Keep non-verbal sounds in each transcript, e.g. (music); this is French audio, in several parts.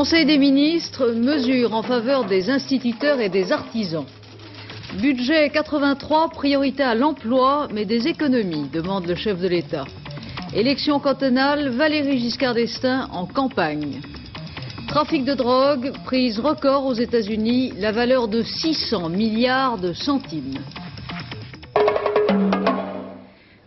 Conseil des ministres, mesures en faveur des instituteurs et des artisans. Budget 83, priorité à l'emploi, mais des économies, demande le chef de l'État. Élection cantonale, Valérie Giscard d'Estaing en campagne. Trafic de drogue, prise record aux États-Unis, la valeur de 600 milliards de centimes.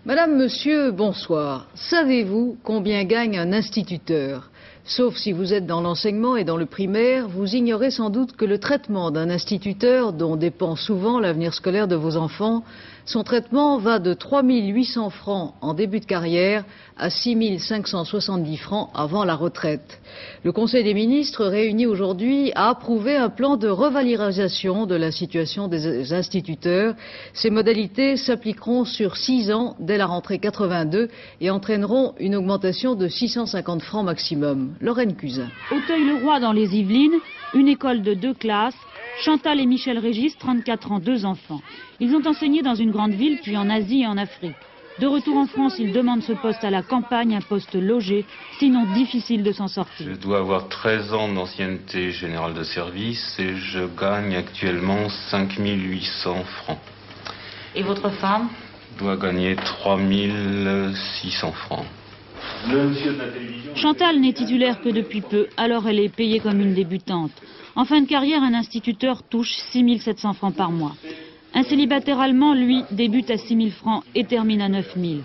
Madame, monsieur, bonsoir. Savez-vous combien gagne un instituteur? Sauf si vous êtes dans l'enseignement et dans le primaire, vous ignorez sans doute que le traitement d'un instituteur, dont dépend souvent l'avenir scolaire de vos enfants, son traitement va de 3 800 francs en début de carrière à 6 570 francs avant la retraite. Le Conseil des ministres réuni aujourd'hui a approuvé un plan de revalorisation de la situation des instituteurs. Ces modalités s'appliqueront sur six ans dès la rentrée 82 et entraîneront une augmentation de 650 francs maximum. Lorraine Cusin. Auteuil-le-Roi dans les Yvelines, une école de deux classes, Chantal et Michel Régis, 34 ans, deux enfants. Ils ont enseigné dans une grande ville, puis en Asie et en Afrique. De retour en France, ils demandent ce poste à la campagne, un poste logé, sinon difficile de s'en sortir. Je dois avoir 13 ans d'ancienneté générale de service et je gagne actuellement 5800 francs. Et votre femme Je dois gagner 3600 francs. Chantal n'est titulaire que depuis peu, alors elle est payée comme une débutante. En fin de carrière, un instituteur touche 6 700 francs par mois. Un célibataire allemand, lui, débute à 6 000 francs et termine à 9 000.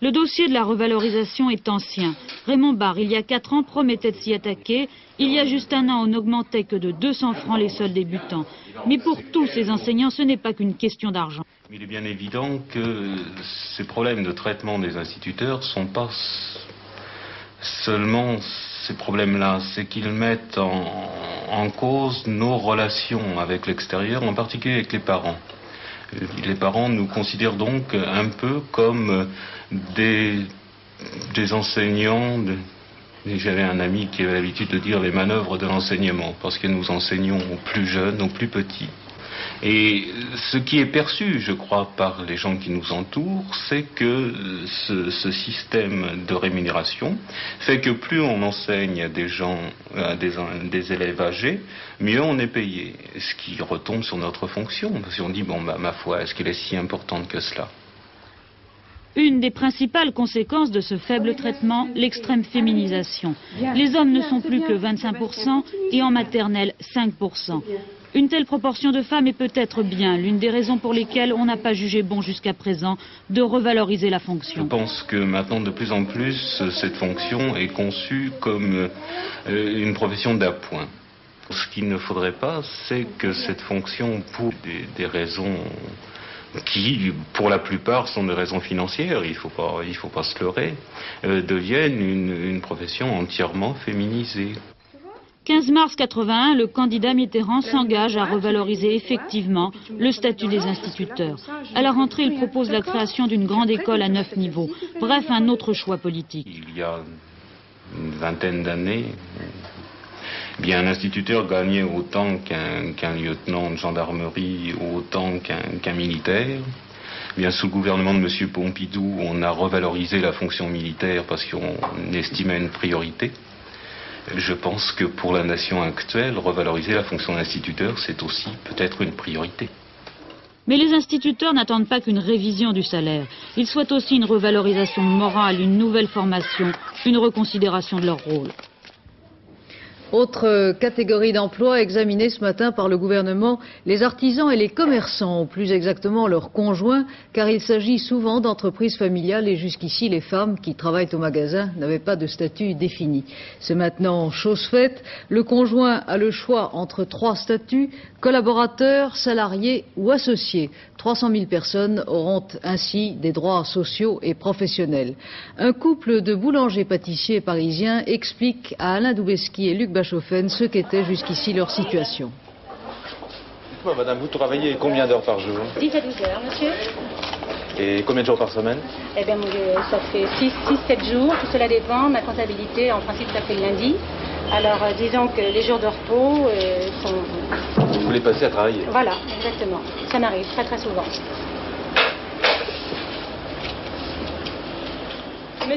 Le dossier de la revalorisation est ancien. Raymond Barre, il y a 4 ans, promettait de s'y attaquer. Il y a juste un an, on n'augmentait que de 200 francs les seuls débutants. Mais pour tous ces enseignants, ce n'est pas qu'une question d'argent. Il est bien évident que ces problèmes de traitement des instituteurs sont pas seulement ces problèmes-là, c'est qu'ils mettent en, cause nos relations avec l'extérieur, en particulier avec les parents. Les parents nous considèrent donc un peu comme des, des enseignants. J'avais un ami qui avait l'habitude de dire les manœuvres de l'enseignement, parce que nous enseignons aux plus jeunes, aux plus petits. Et ce qui est perçu, je crois, par les gens qui nous entourent, c'est que ce, système de rémunération fait que plus on enseigne à des gens, des, élèves âgés, mieux on est payé. Ce qui retombe sur notre fonction. Parce qu'on dit, bon, ma foi, est-ce qu'elle est si importante que cela? Une des principales conséquences de ce faible traitement, l'extrême féminisation. Les hommes ne sont plus que 25% et en maternelle 5%. Une telle proportion de femmes est peut-être bien l'une des raisons pour lesquelles on n'a pas jugé bon jusqu'à présent de revaloriser la fonction. Je pense que maintenant, de plus en plus, cette fonction est conçue comme euh, une profession d'appoint. Ce qu'il ne faudrait pas, c'est que cette fonction, pour des, raisons qui, pour la plupart, sont des raisons financières, il ne faut, pas, se leurrer, euh, devienne une profession entièrement féminisée. 15 mars 81, le candidat Mitterrand s'engage à revaloriser effectivement le statut des instituteurs. À la rentrée, il propose la création d'une grande école à neuf niveaux. Bref, un autre choix politique. Il y a une vingtaine d'années, bien un instituteur gagnait autant qu'un lieutenant de gendarmerie, autant qu'un militaire. Bien, sous le gouvernement de M. Pompidou, on a revalorisé la fonction militaire parce qu'on estimait une priorité. Je pense que pour la nation actuelle, revaloriser la fonction d'instituteur, c'est aussi peut-être une priorité. Mais les instituteurs n'attendent pas qu'une révision du salaire. Ils souhaitent aussi une revalorisation morale, une nouvelle formation, une reconsidération de leur rôle. Autre catégorie d'emploi examinée ce matin par le gouvernement, les artisans et les commerçants, ou plus exactement leurs conjoints, car il s'agit souvent d'entreprises familiales et jusqu'ici les femmes qui travaillent au magasin n'avaient pas de statut défini. C'est maintenant chose faite. Le conjoint a le choix entre trois statuts, collaborateurs, salariés ou associés. 300 000 personnes auront ainsi des droits sociaux et professionnels. Un couple de boulangers-pâtissiers parisiens explique à Alain Doubeski et Luc Bachofen ce qu'était jusqu'ici leur situation. Dites-moi, madame, vous travaillez combien d'heures par jour 10 à 12 heures, monsieur. Et combien de jours par semaine Eh bien, ça fait 6-7 jours. Tout cela dépend. Ma comptabilité, en principe, ça fait le lundi. Alors, euh, disons que les jours de repos euh, sont... Vous les passez à travailler Voilà, exactement. Ça m'arrive très très souvent.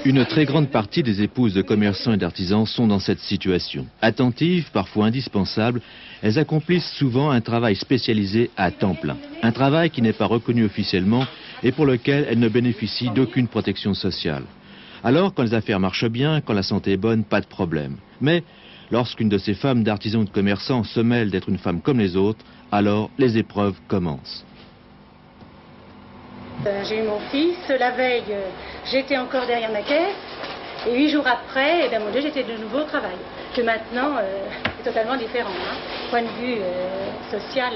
Une très grande partie des épouses de commerçants et d'artisans sont dans cette situation. Attentives, parfois indispensables, elles accomplissent souvent un travail spécialisé à temps plein. Un travail qui n'est pas reconnu officiellement et pour lequel elles ne bénéficient d'aucune protection sociale. Alors, quand les affaires marchent bien, quand la santé est bonne, pas de problème. Mais lorsqu'une de ces femmes d'artisans ou de commerçants se mêle d'être une femme comme les autres, alors les épreuves commencent. Euh, j'ai eu mon fils, la veille, euh, j'étais encore derrière ma caisse, et huit jours après, eh bien, mon Dieu, j'étais de nouveau au travail. Que maintenant, euh, c'est totalement différent. Hein. Point de vue social,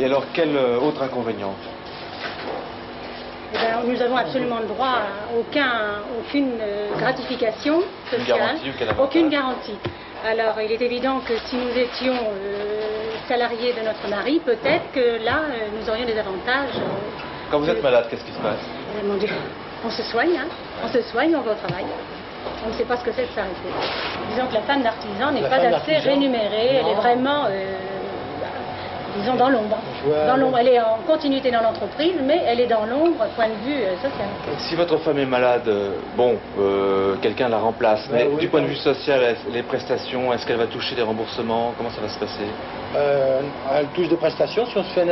Et alors, quel autre inconvénient? Eh bien, nous avons absolument le droit à aucun, aucune gratification sociale, aucune garantie. Alors, il est évident que si nous étions salariés de notre mari, peut-être que là, nous aurions des avantages quand vous êtes malade, qu'est-ce qui se passe Mon Dieu, on se soigne, hein. on se soigne, on va au travail. On ne sait pas ce que c'est de s'arrêter. Disons que la femme d'artisan n'est pas assez rémunérée, elle est vraiment euh, disons, dans l'ombre. Elle est en continuité dans l'entreprise, mais elle est dans l'ombre, point de vue euh, social. Si votre femme est malade, euh, bon, euh, quelqu'un la remplace, mais du point de vue social, les prestations, est-ce qu'elle va toucher des remboursements? Comment ça va se passer? Elle touche des prestations si on se fait une,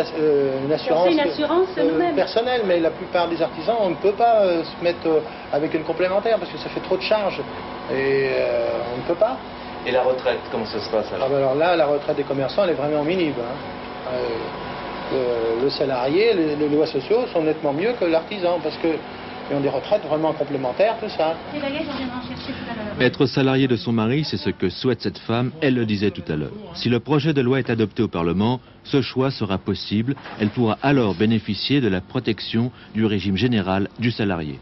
assurance, une assurance personnelle, mais la plupart des artisans, on ne peut pas se mettre avec une complémentaire parce que ça fait trop de charges et on ne peut pas. Et la retraite, comment ça se passe alors, ah ben alors là, la retraite des commerçants, elle est vraiment minime. Hein. Euh, le salarié, les, lois sociaux sont nettement mieux que l'artisan parce que ont des retraites vraiment complémentaires, tout ça. Être salarié de son mari, c'est ce que souhaite cette femme, elle le disait tout à l'heure. Si le projet de loi est adopté au Parlement, ce choix sera possible. Elle pourra alors bénéficier de la protection du régime général du salarié.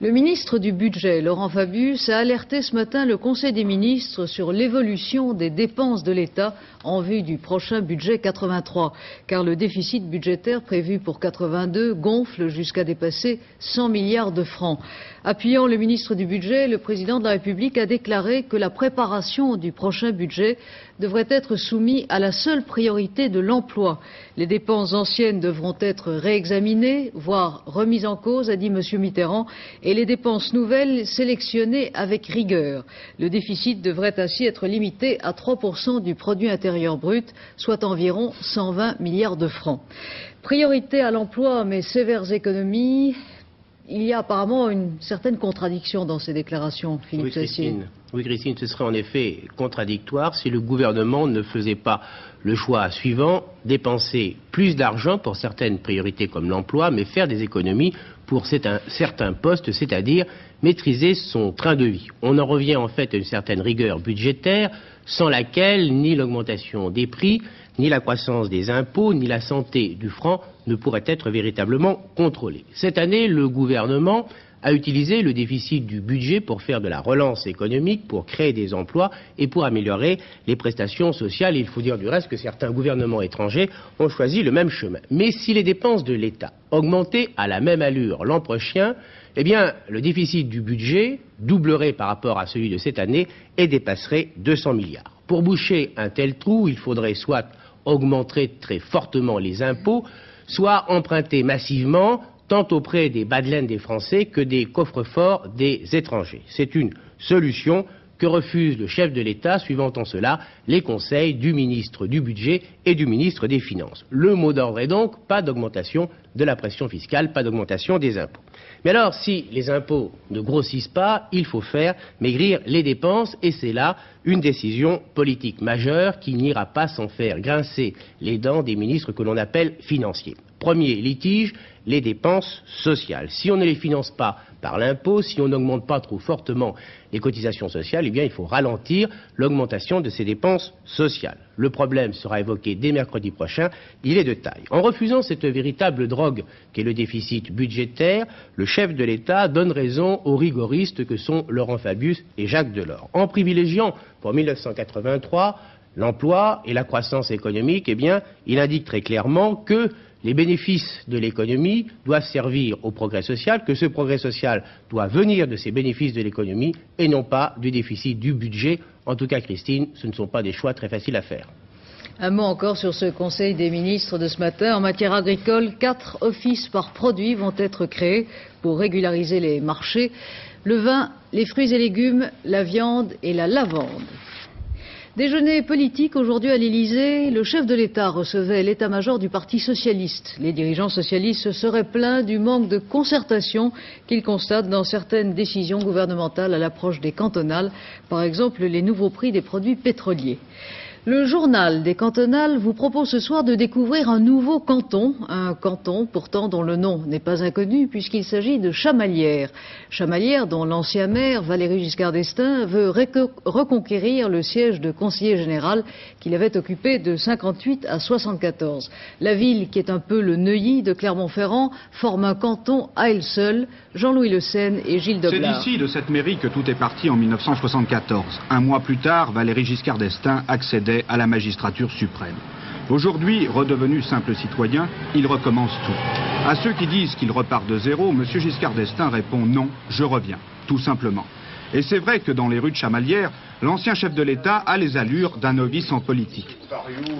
Le ministre du Budget, Laurent Fabius, a alerté ce matin le Conseil des ministres sur l'évolution des dépenses de l'État en vue du prochain budget 83, car le déficit budgétaire prévu pour 82 gonfle jusqu'à dépasser 100 milliards de francs. Appuyant le ministre du Budget, le président de la République a déclaré que la préparation du prochain budget devrait être soumise à la seule priorité de l'emploi. Les dépenses anciennes devront être réexaminées, voire remises en cause, a dit M. Mitterrand, et les dépenses nouvelles sélectionnées avec rigueur. Le déficit devrait ainsi être limité à 3% du produit intérieur brut, soit environ 120 milliards de francs. Priorité à l'emploi, mais sévères économies, il y a apparemment une certaine contradiction dans ces déclarations, Philippe oui, Christine. Oui, Christine, ce serait en effet contradictoire si le gouvernement ne faisait pas le choix suivant, dépenser plus d'argent pour certaines priorités comme l'emploi, mais faire des économies pour certains postes, c'est-à-dire maîtriser son train de vie. On en revient en fait à une certaine rigueur budgétaire, sans laquelle ni l'augmentation des prix, ni la croissance des impôts, ni la santé du franc ne pourraient être véritablement contrôlées. Cette année, le gouvernement a utilisé le déficit du budget pour faire de la relance économique, pour créer des emplois et pour améliorer les prestations sociales. il faut dire du reste que certains gouvernements étrangers ont choisi le même chemin. Mais si les dépenses de l'État augmentaient à la même allure l'an prochain, eh bien, le déficit du budget doublerait par rapport à celui de cette année et dépasserait 200 milliards. Pour boucher un tel trou, il faudrait soit augmenterait très fortement les impôts, soit emprunter massivement tant auprès des badelaines des Français que des coffres-forts des étrangers. C'est une solution que refuse le chef de l'État, suivant en cela les conseils du ministre du Budget et du ministre des Finances. Le mot d'ordre est donc pas d'augmentation de la pression fiscale, pas d'augmentation des impôts. Mais alors, si les impôts ne grossissent pas, il faut faire maigrir les dépenses, et c'est là une décision politique majeure qui n'ira pas sans faire grincer les dents des ministres que l'on appelle financiers. Premier litige, les dépenses sociales. Si on ne les finance pas par l'impôt, si on n'augmente pas trop fortement les cotisations sociales, eh il faut ralentir l'augmentation de ces dépenses sociales. Le problème sera évoqué dès mercredi prochain, il est de taille. En refusant cette véritable drogue qu'est le déficit budgétaire, le chef de l'État donne raison aux rigoristes que sont Laurent Fabius et Jacques Delors. En privilégiant pour 1983 l'emploi et la croissance économique, eh bien, il indique très clairement que les bénéfices de l'économie doivent servir au progrès social, que ce progrès social doit venir de ces bénéfices de l'économie et non pas du déficit du budget. En tout cas, Christine, ce ne sont pas des choix très faciles à faire. Un mot encore sur ce Conseil des ministres de ce matin. En matière agricole, quatre offices par produit vont être créés pour régulariser les marchés. Le vin, les fruits et légumes, la viande et la lavande. Déjeuner politique aujourd'hui à l'Élysée, le chef de l'État recevait l'état-major du Parti socialiste. Les dirigeants socialistes se seraient plaints du manque de concertation qu'ils constatent dans certaines décisions gouvernementales à l'approche des cantonales, par exemple les nouveaux prix des produits pétroliers. Le journal des cantonales vous propose ce soir de découvrir un nouveau canton, un canton pourtant dont le nom n'est pas inconnu puisqu'il s'agit de Chamalières. Chamalières dont l'ancien maire Valéry Giscard d'Estaing veut reconquérir le siège de conseiller général qu'il avait occupé de 58 à 74. La ville qui est un peu le Neuilly de Clermont-Ferrand forme un canton à elle seule. Jean-Louis Le Seine et Gilles Doblard. C'est d'ici de cette mairie que tout est parti en 1974. Un mois plus tard, Valéry Giscard d'Estaing accédait à la magistrature suprême. Aujourd'hui, redevenu simple citoyen, il recommence tout. À ceux qui disent qu'il repart de zéro, M. Giscard d'Estaing répond non, je reviens, tout simplement. Et c'est vrai que dans les rues de Chamalières, l'ancien chef de l'État a les allures d'un novice en politique.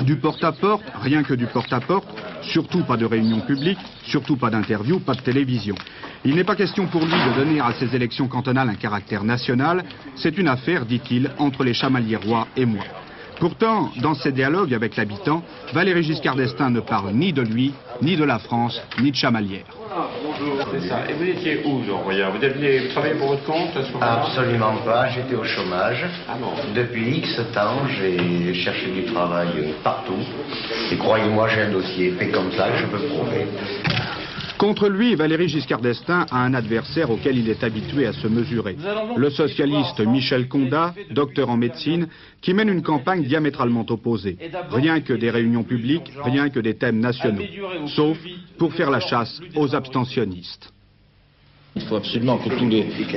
Du porte-à-porte, rien que du porte-à-porte, surtout pas de réunion publique, surtout pas d'interview, pas de télévision. Il n'est pas question pour lui de donner à ces élections cantonales un caractère national, c'est une affaire, dit-il, entre les chamaliérois et moi. Pourtant, dans ses dialogues avec l'habitant, Valéry Giscard d'Estaing ne parle ni de lui, ni de la France, ni de Chamalières. bonjour. C'est ça. Et vous étiez où, Jean Royard? Vous deviez travailler pour votre compte à ce moment Absolument pas. J'étais au chômage. Ah bon? Depuis X temps, j'ai cherché du travail partout. Et croyez-moi, j'ai un dossier fait comme ça que je peux prouver. Contre lui, Valéry Giscard d'Estaing a un adversaire auquel il est habitué à se mesurer. Le socialiste Michel Condat, docteur en médecine, qui mène une campagne diamétralement opposée. Rien que des réunions publiques, rien que des thèmes nationaux. Sauf pour faire la chasse aux abstentionnistes. Il faut absolument que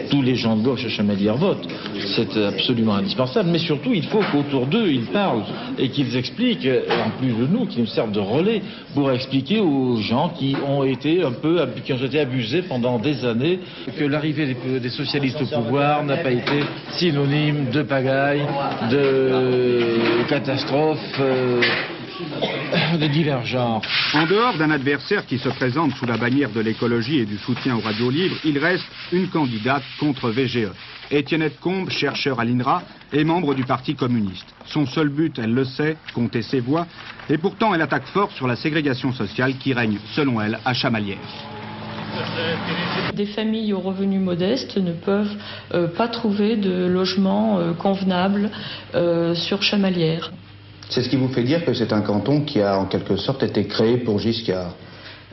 tous les, gens de gauche à Chamalières votent. C'est absolument indispensable. Mais surtout, il faut qu'autour d'eux, ils parlent et qu'ils expliquent, en plus de nous, qu'ils nous servent de relais pour expliquer aux gens qui ont été un peu, qui ont été abusés pendant des années, que l'arrivée des, socialistes au pouvoir n'a pas été synonyme de pagaille, de catastrophe. Euh, de divers genres. En dehors d'un adversaire qui se présente sous la bannière de l'écologie et du soutien aux radios libres, il reste une candidate contre VGE. Étienne Combe, chercheur à l'INRA, est membre du Parti communiste. Son seul but, elle le sait, compter ses voix, et pourtant elle attaque fort sur la ségrégation sociale qui règne, selon elle, à Chamalières. Des familles aux revenus modestes ne peuvent euh, pas trouver de logement euh, convenable euh, sur Chamalières. C'est ce qui vous fait dire que c'est un canton qui a en quelque sorte été créé pour Giscard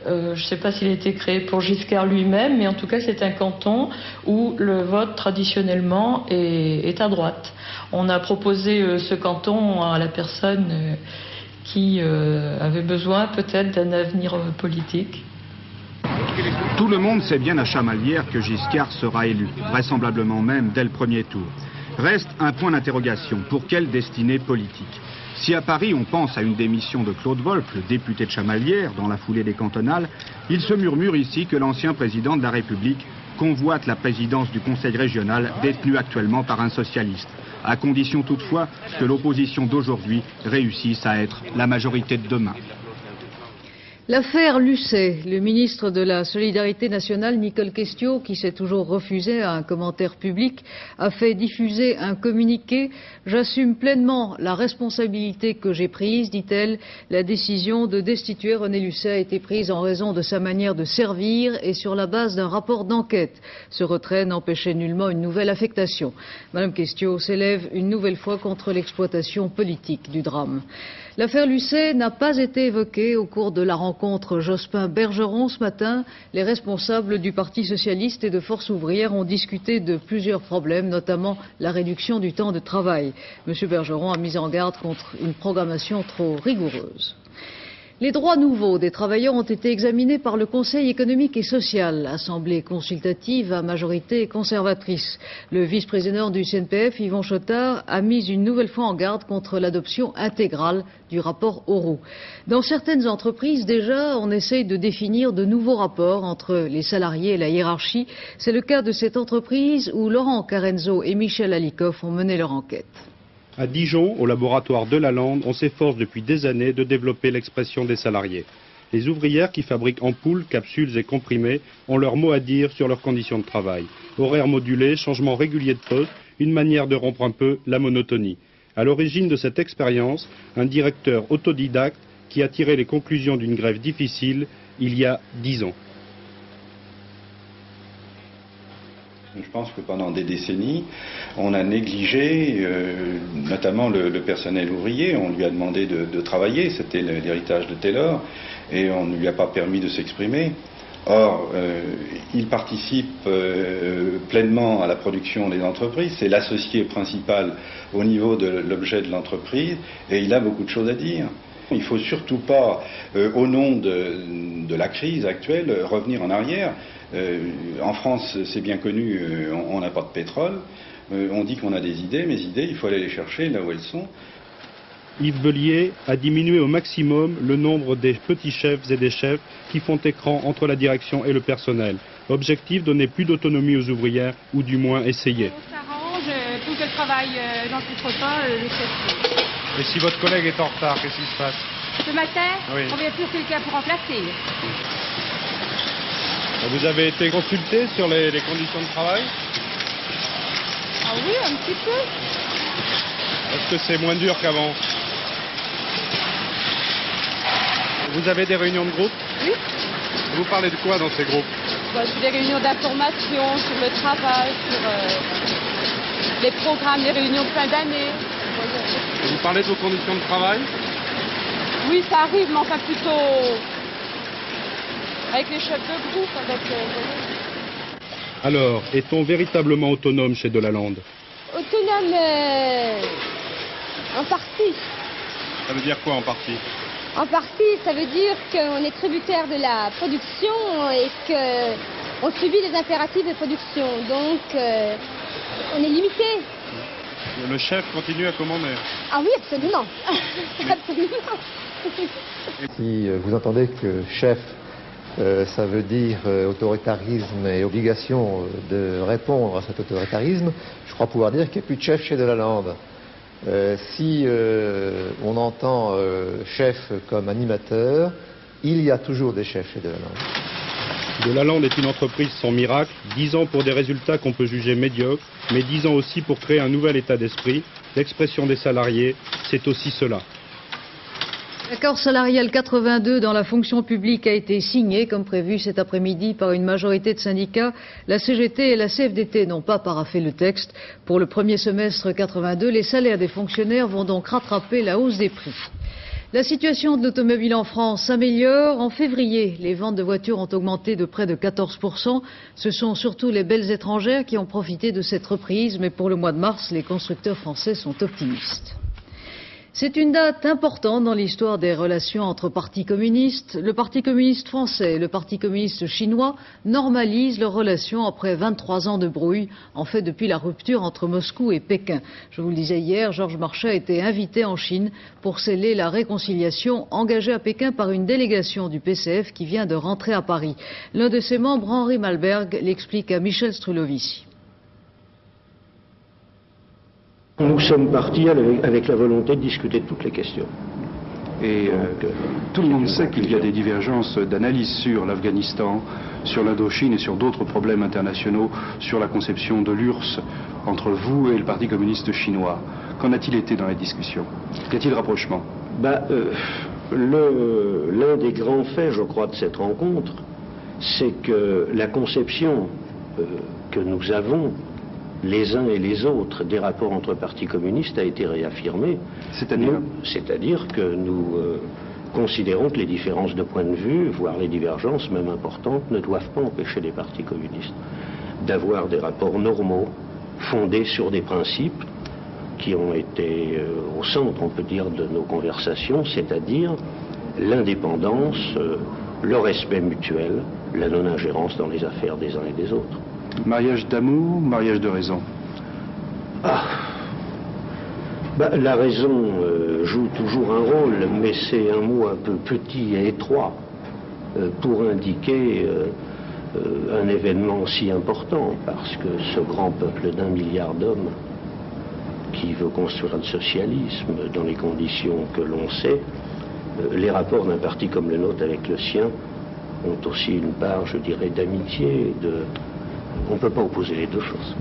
euh, je ne sais pas s'il a été créé pour Giscard lui-même, mais en tout cas c'est un canton où le vote traditionnellement est, à droite. On a proposé euh, ce canton à la personne euh, qui avait besoin peut-être d'un avenir politique. Tout le monde sait bien à Chamalières que Giscard sera élu, vraisemblablement même dès le premier tour. Reste un point d'interrogation. Pour quelle destinée politique? Si à Paris on pense à une démission de Claude Wolff, le député de Chamalières, dans la foulée des cantonales, il se murmure ici que l'ancien président de la République convoite la présidence du Conseil régional détenu actuellement par un socialiste, à condition toutefois que l'opposition d'aujourd'hui réussisse à être la majorité de demain. L'affaire Lucet, le ministre de la Solidarité nationale, Nicole Questiot, qui s'est toujours refusé à un commentaire public, a fait diffuser un communiqué. J'assume pleinement la responsabilité que j'ai prise, dit-elle. La décision de destituer René Lucet a été prise en raison de sa manière de servir et sur la base d'un rapport d'enquête. Ce retrait n'empêchait nullement une nouvelle affectation. Madame Questiot s'élève une nouvelle fois contre l'exploitation politique du drame. L'affaire Lucet n'a pas été évoquée au cours de la rencontre Jospin-Bergeron ce matin. Les responsables du Parti socialiste et de Force ouvrière ont discuté de plusieurs problèmes, notamment la réduction du temps de travail. M. Bergeron a mis en garde contre une programmation trop rigoureuse. Les droits nouveaux des travailleurs ont été examinés par le Conseil économique et social, assemblée consultative à majorité conservatrice. Le vice-président du CNPF, Yvon Chotard, a mis une nouvelle fois en garde contre l'adoption intégrale du rapport Oro. Dans certaines entreprises, déjà, on essaye de définir de nouveaux rapports entre les salariés et la hiérarchie. C'est le cas de cette entreprise où Laurent Carenzo et Michel Alikoff ont mené leur enquête. À Dijon, au laboratoire de la Lande, on s'efforce depuis des années de développer l'expression des salariés. Les ouvrières qui fabriquent ampoules, capsules et comprimés ont leur mot à dire sur leurs conditions de travail. Horaires modulés, changements réguliers de poste, une manière de rompre un peu la monotonie. À l'origine de cette expérience, un directeur autodidacte qui a tiré les conclusions d'une grève difficile il y a dix ans. Je pense que pendant des décennies, on a négligé euh, notamment le, personnel ouvrier. On lui a demandé de, travailler, c'était l'héritage de Taylor, et on ne lui a pas permis de s'exprimer. Or, euh, il participe euh, pleinement à la production des entreprises, c'est l'associé principal au niveau de l'objet de l'entreprise, et il a beaucoup de choses à dire. Il ne faut surtout pas, au nom de, la crise actuelle, revenir en arrière. Euh, en France, c'est bien connu, euh, on n'a pas de pétrole. Euh, on dit qu'on a des idées, mais idées, il faut aller les chercher là où elles sont. Yves Bellier a diminué au maximum le nombre des petits chefs et des chefs qui font écran entre la direction et le personnel. Objectif, donner plus d'autonomie aux ouvrières, ou du moins essayer. On s'arrange pour que le travail n'en pas, les chefs. Et si votre collègue est en retard, qu'est-ce qui se passe Ce matin, on vient plus quelqu'un pour remplacer. Vous avez été consulté sur les, conditions de travail Ah oui, un petit peu. Est-ce que c'est moins dur qu'avant Vous avez des réunions de groupe Oui. Vous parlez de quoi dans ces groupes bah, C'est des réunions d'information sur le travail, sur euh, les programmes, les réunions de fin d'année. Vous parlez de vos conditions de travail Oui, ça arrive, mais enfin plutôt avec les chefs de groupe, avec... Euh, Alors, est-on véritablement autonome chez Delalande? Autonome euh, en partie. Ça veut dire quoi en partie? En partie, ça veut dire qu'on est tributaire de la production et qu'on subit les impératifs de production. Donc, euh, on est limité. Le chef continue à commander Ah oui, absolument. (laughs) absolument. si vous entendez que chef euh, ça veut dire euh, autoritarisme et obligation euh, de répondre à cet autoritarisme, je crois pouvoir dire qu'il n'y a plus de chef chez Delalande. si on entend chef comme animateur, il y a toujours des chefs chez Delalande. Delalande est une entreprise sans miracle, dix ans pour des résultats qu'on peut juger médiocres, mais dix ans aussi pour créer un nouvel état d'esprit. L'expression des salariés, c'est aussi cela. L'accord salarial 82 dans la fonction publique a été signé, comme prévu cet après-midi, par une majorité de syndicats. La CGT et la CFDT n'ont pas paraffé le texte. Pour le premier semestre 82, les salaires des fonctionnaires vont donc rattraper la hausse des prix. La situation de l'automobile en France s'améliore. En février, les ventes de voitures ont augmenté de près de 14%. Ce sont surtout les belles étrangères qui ont profité de cette reprise, mais pour le mois de mars, les constructeurs français sont optimistes. C'est une date importante dans l'histoire des relations entre partis communistes. Le Parti communiste français et le Parti communiste chinois normalisent leurs relations après 23 ans de brouille, en fait depuis la rupture entre Moscou et Pékin. Je vous le disais hier, Georges Marchais a été invité en Chine pour sceller la réconciliation engagée à Pékin par une délégation du PCF qui vient de rentrer à Paris. L'un de ses membres, Henri Malberg, l'explique à Michel Strulovici. Nous sommes partis avec, la volonté de discuter de toutes les questions. Et euh, tout le monde sait qu'il y a des divergences d'analyse sur l'Afghanistan, sur l'Indochine et sur d'autres problèmes internationaux, sur la conception de l'URSS entre vous et le Parti communiste chinois. Qu'en a-t-il été dans les discussions? Y a-t-il rapprochement? Bah, euh, L'un des grands faits, je crois, de cette rencontre, c'est que la conception euh, que nous avons les uns et les autres des rapports entre partis communistes a été réaffirmé. C'est-à-dire que nous euh, considérons que les différences de point de vue, voire les divergences même importantes, ne doivent pas empêcher les partis communistes d'avoir des rapports normaux, fondés sur des principes qui ont été euh, au centre, on peut dire, de nos conversations, c'est-à-dire l'indépendance, euh, le respect mutuel, la non-ingérence dans les affaires des uns et des autres. Mariage d'amour, mariage de raison ah. Bah, la raison euh, joue toujours un rôle, mais c'est un mot un peu petit et étroit euh, pour indiquer euh, un événement si important, parce que ce grand peuple d'un milliard d'hommes, qui veut construire le socialisme dans les conditions que l'on sait, les rapports d'un parti comme le nôtre avec le sien ont aussi une part, je dirais, d'amitié. De... On ne peut pas opposer les deux choses.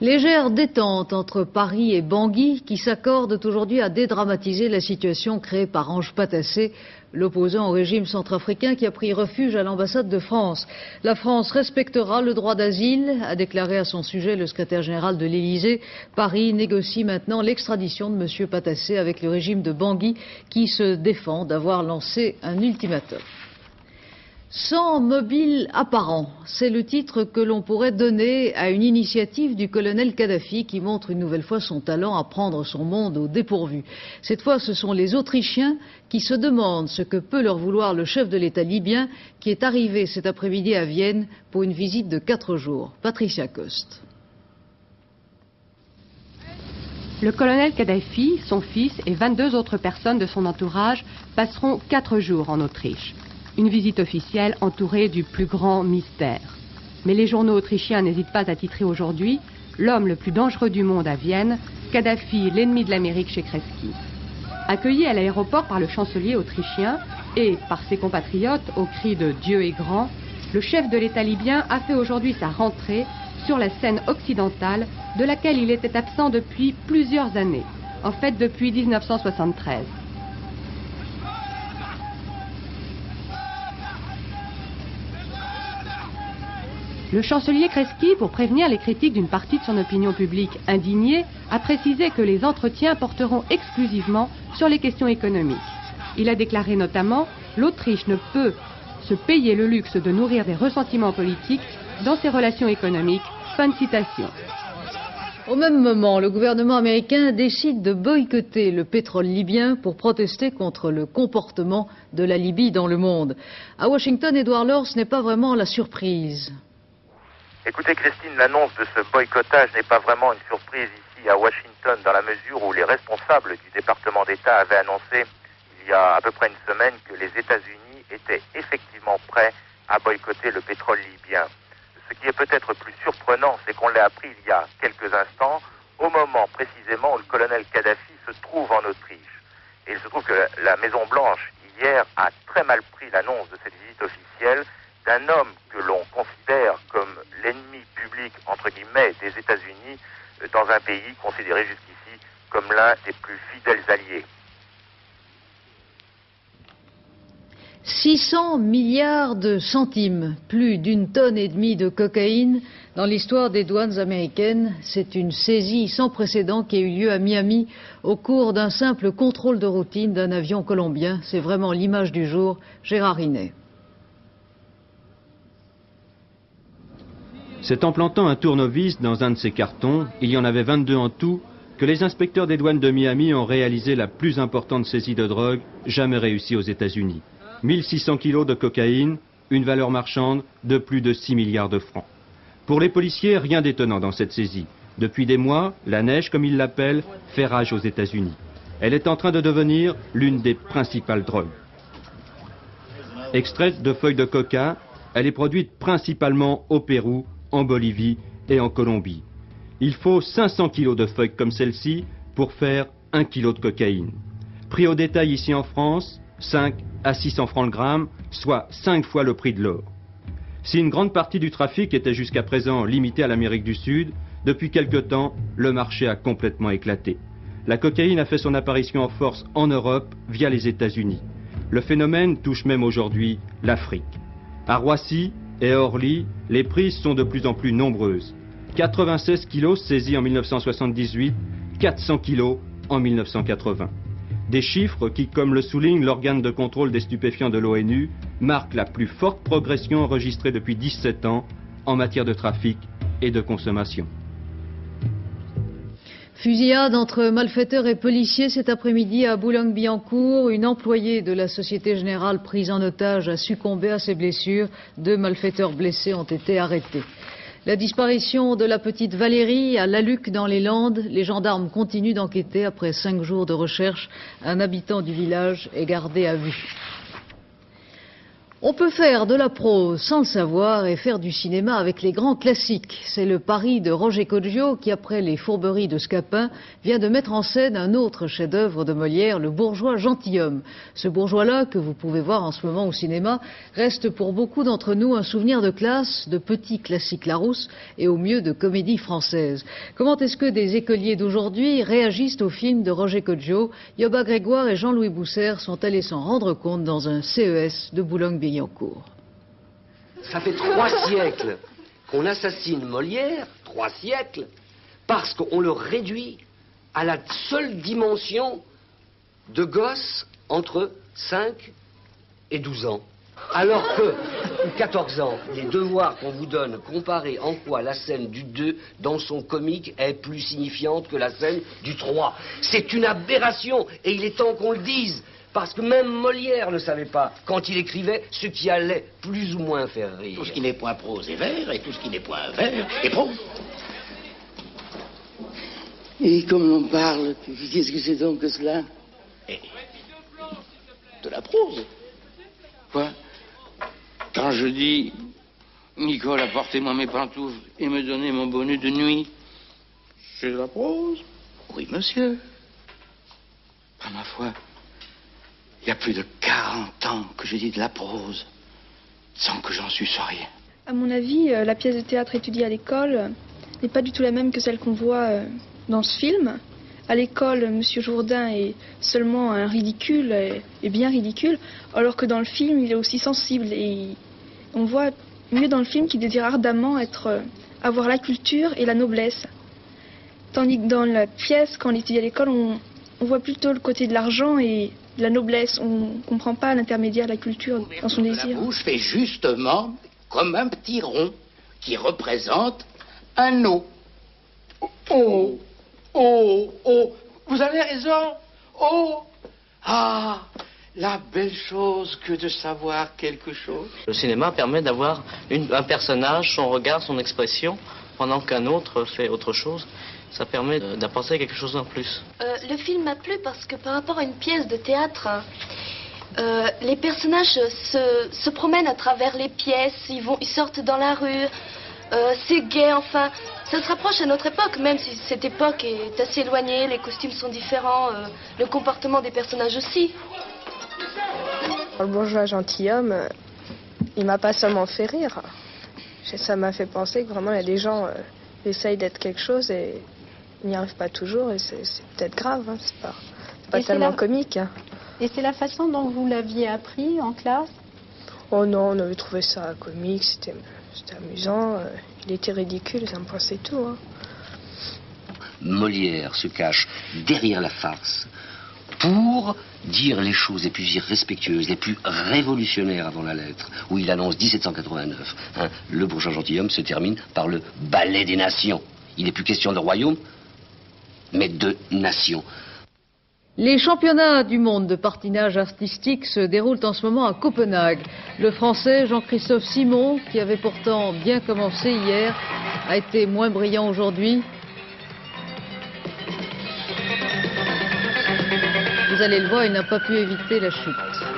Légère détente entre Paris et Bangui qui s'accordent aujourd'hui à dédramatiser la situation créée par Ange Patassé, l'opposant au régime centrafricain qui a pris refuge à l'ambassade de France. La France respectera le droit d'asile, a déclaré à son sujet le secrétaire général de l'Élysée. Paris négocie maintenant l'extradition de M. Patassé avec le régime de Bangui qui se défend d'avoir lancé un ultimatum. Sans mobile apparent, c'est le titre que l'on pourrait donner à une initiative du colonel Kadhafi qui montre une nouvelle fois son talent à prendre son monde au dépourvu. Cette fois, ce sont les Autrichiens qui se demandent ce que peut leur vouloir le chef de l'État libyen qui est arrivé cet après-midi à Vienne pour une visite de quatre jours. Patricia Coste. Le colonel Kadhafi, son fils et 22 autres personnes de son entourage passeront quatre jours en Autriche une visite officielle entourée du plus grand mystère. Mais les journaux autrichiens n'hésitent pas à titrer aujourd'hui L'homme le plus dangereux du monde à Vienne, Kadhafi, l'ennemi de l'Amérique chez Kreski. Accueilli à l'aéroport par le chancelier autrichien et par ses compatriotes au cri de Dieu est grand, le chef de l'État libyen a fait aujourd'hui sa rentrée sur la scène occidentale de laquelle il était absent depuis plusieurs années, en fait depuis 1973. Le chancelier Kreski, pour prévenir les critiques d'une partie de son opinion publique indignée, a précisé que les entretiens porteront exclusivement sur les questions économiques. Il a déclaré notamment L'Autriche ne peut se payer le luxe de nourrir des ressentiments politiques dans ses relations économiques. Fin de citation. Au même moment, le gouvernement américain décide de boycotter le pétrole libyen pour protester contre le comportement de la Libye dans le monde. À Washington, Edward ce n'est pas vraiment la surprise. Écoutez Christine, l'annonce de ce boycottage n'est pas vraiment une surprise ici à Washington dans la mesure où les responsables du département d'État avaient annoncé il y a à peu près une semaine que les États-Unis étaient effectivement prêts à boycotter le pétrole libyen. Ce qui est peut-être plus surprenant, c'est qu'on l'a appris il y a quelques instants, au moment précisément où le colonel Kadhafi se trouve en Autriche. Et il se trouve que la Maison Blanche, hier, a très mal pris l'annonce de cette visite officielle d'un homme que l'on considère comme l'ennemi public, entre guillemets, des États-Unis euh, dans un pays considéré jusqu'ici comme l'un des plus fidèles alliés. 600 milliards de centimes, plus d'une tonne et demie de cocaïne dans l'histoire des douanes américaines. C'est une saisie sans précédent qui a eu lieu à Miami au cours d'un simple contrôle de routine d'un avion colombien. C'est vraiment l'image du jour. Gérard Rinet. C'est en plantant un tournevis dans un de ces cartons, il y en avait 22 en tout, que les inspecteurs des douanes de Miami ont réalisé la plus importante saisie de drogue jamais réussie aux États-Unis. 1600 kilos de cocaïne, une valeur marchande de plus de 6 milliards de francs. Pour les policiers, rien d'étonnant dans cette saisie. Depuis des mois, la neige, comme ils l'appellent, fait rage aux États-Unis. Elle est en train de devenir l'une des principales drogues. Extraite de feuilles de coca, elle est produite principalement au Pérou, en Bolivie et en Colombie. Il faut 500 kilos de feuilles comme celle-ci pour faire 1 kg de cocaïne. Prix au détail ici en France, 5 à 600 francs le gramme, soit 5 fois le prix de l'or. Si une grande partie du trafic était jusqu'à présent limitée à l'Amérique du Sud, depuis quelque temps, le marché a complètement éclaté. La cocaïne a fait son apparition en force en Europe via les États-Unis. Le phénomène touche même aujourd'hui l'Afrique. À Roissy, et à Orly, les prises sont de plus en plus nombreuses. 96 kilos saisis en 1978, 400 kilos en 1980. Des chiffres qui, comme le souligne l'organe de contrôle des stupéfiants de l'ONU, marquent la plus forte progression enregistrée depuis 17 ans en matière de trafic et de consommation. Fusillade entre malfaiteurs et policiers cet après-midi à Boulogne-Billancourt. Une employée de la Société Générale prise en otage a succombé à ses blessures. Deux malfaiteurs blessés ont été arrêtés. La disparition de la petite Valérie à Laluc dans les Landes. Les gendarmes continuent d'enquêter après cinq jours de recherche. Un habitant du village est gardé à vue. On peut faire de la prose sans le savoir et faire du cinéma avec les grands classiques. C'est le pari de Roger Coggio qui, après les fourberies de Scapin, vient de mettre en scène un autre chef-d'œuvre de Molière, le bourgeois gentilhomme. Ce bourgeois-là, que vous pouvez voir en ce moment au cinéma, reste pour beaucoup d'entre nous un souvenir de classe, de petit classique Larousse et au mieux de comédie française. Comment est-ce que des écoliers d'aujourd'hui réagissent au film de Roger Coggio? Yoba Grégoire et Jean-Louis Bousser sont allés s'en rendre compte dans un CES de Boulogne-Billancourt. Ça fait trois (laughs) siècles qu'on assassine Molière, trois siècles, parce qu'on le réduit à la seule dimension de gosse entre 5 et 12 ans. Alors que, ou 14 ans, les devoirs qu'on vous donne, comparez en quoi la scène du 2 dans son comique est plus signifiante que la scène du 3. C'est une aberration, et il est temps qu'on le dise. Parce que même Molière ne savait pas, quand il écrivait, ce qui allait plus ou moins faire rire. Tout ce qui n'est point prose est vert, et tout ce qui n'est point vert est prose. Et comme l'on parle, qu'est-ce que c'est donc que cela Et de la prose. Quoi? Quand je dis, Nicole, apportez-moi mes pantoufles et me donnez mon bonnet de nuit, c'est de la prose? Oui, monsieur. Par ma foi, il y a plus de 40 ans que j'ai dit de la prose, sans que j'en susse rien. À mon avis, euh, la pièce de théâtre étudiée à l'école euh, n'est pas du tout la même que celle qu'on voit euh, dans ce film. À l'école, M. Jourdain est seulement un ridicule, et, bien ridicule, alors que dans le film, il est aussi sensible. Et on voit mieux dans le film qu'il désire ardemment avoir la culture et la noblesse. Tandis que dans la pièce, quand on étudie à l'école, on, on voit plutôt le côté de l'argent et la noblesse. On ne comprend pas l'intermédiaire de la culture dans son La désir. bouche fait justement comme un petit rond qui représente un O. Oh, oh, oh, vous avez raison. Oh, ah, la belle chose que de savoir quelque chose. Le cinéma permet d'avoir un personnage, son regard, son expression, pendant qu'un autre fait autre chose. Ça permet d'apporter quelque chose en plus. Euh, le film m'a plu parce que par rapport à une pièce de théâtre, euh, les personnages se, se promènent à travers les pièces, ils, vont, ils sortent dans la rue, euh, c'est gai, enfin. Ça se rapproche à notre époque, même si cette époque est assez éloignée, les costumes sont différents, euh, le comportement des personnages aussi. Le bourgeois gentilhomme, il m'a pas seulement fait rire. Ça m'a fait penser que vraiment il y a des gens euh, qui essayent d'être quelque chose et n'y arrivent pas toujours et c'est peut-être grave, hein, c'est pas, c'est pas tellement la- comique. hein. Et c'est la façon dont vous l'aviez appris en classe? Oh non, on avait trouvé ça comique, c'était c'était amusant, euh, il était ridicule, ça me pensait tout. hein. Molière se cache derrière la farce pour dire les choses les plus irrespectueuses, les plus révolutionnaires avant la lettre, où il annonce 1789. hein, le bourgeois gentilhomme se termine par le ballet des nations. Il n'est plus question de royaume, mais de nation. Les championnats du monde de patinage artistique se déroulent en ce moment à Copenhague. Le Français Jean-Christophe Simon, qui avait pourtant bien commencé hier, a été moins brillant aujourd'hui. Vous allez le voir, il n'a pas pu éviter la chute.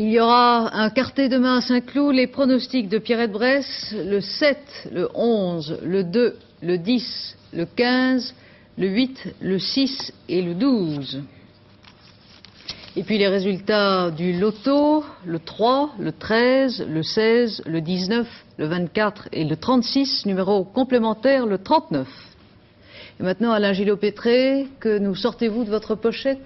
Il y aura un quartet demain à Saint-Cloud. Les pronostics de Pierrette Bresse, le 7, le 11, le 2, le 10, le 15, le 8, le 6 et le 12. Et puis les résultats du loto, le 3, le 13, le 16, le 19, le 24 et le 36, numéro complémentaire le 39. Et maintenant Alain Gillot-Pétré, que nous sortez-vous de votre pochette?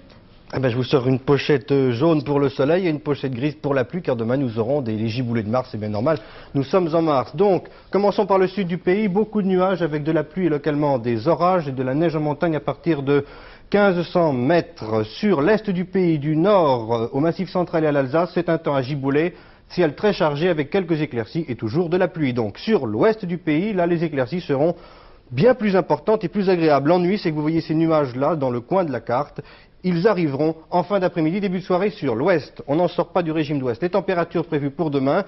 Ah ben, je vous sors une pochette euh, jaune pour le soleil et une pochette grise pour la pluie, car demain nous aurons des giboulées de Mars, c'est bien normal. Nous sommes en mars. Donc, commençons par le sud du pays. Beaucoup de nuages avec de la pluie et localement des orages et de la neige en montagne à partir de 1500 mètres. Sur l'est du pays, du nord euh, au massif central et à l'Alsace, c'est un temps à gibouler. Ciel très chargé avec quelques éclaircies et toujours de la pluie. Donc, sur l'ouest du pays, là, les éclaircies seront bien plus importante et plus agréable. L'ennui, c'est que vous voyez ces nuages-là dans le coin de la carte. Ils arriveront en fin d'après-midi, début de soirée sur l'ouest. On n'en sort pas du régime d'ouest. Les températures prévues pour demain,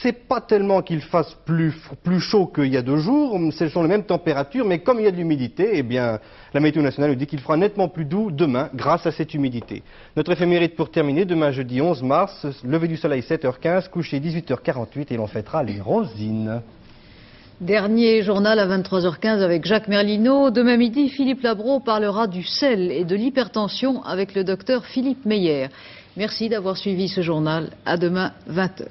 c'est pas tellement qu'il fasse plus, chaud qu'il y a deux jours, ce sont les mêmes températures, mais comme il y a de l'humidité, eh bien, la météo nationale nous dit qu'il fera nettement plus doux demain grâce à cette humidité. Notre éphémérite pour terminer, demain jeudi 11 mars, lever du soleil 7h15, coucher 18h48 et l'on fêtera les rosines. Dernier journal à 23h15 avec Jacques Merlino. Demain midi, Philippe Labro parlera du sel et de l'hypertension avec le docteur Philippe Meyer. Merci d'avoir suivi ce journal. À demain, 20h.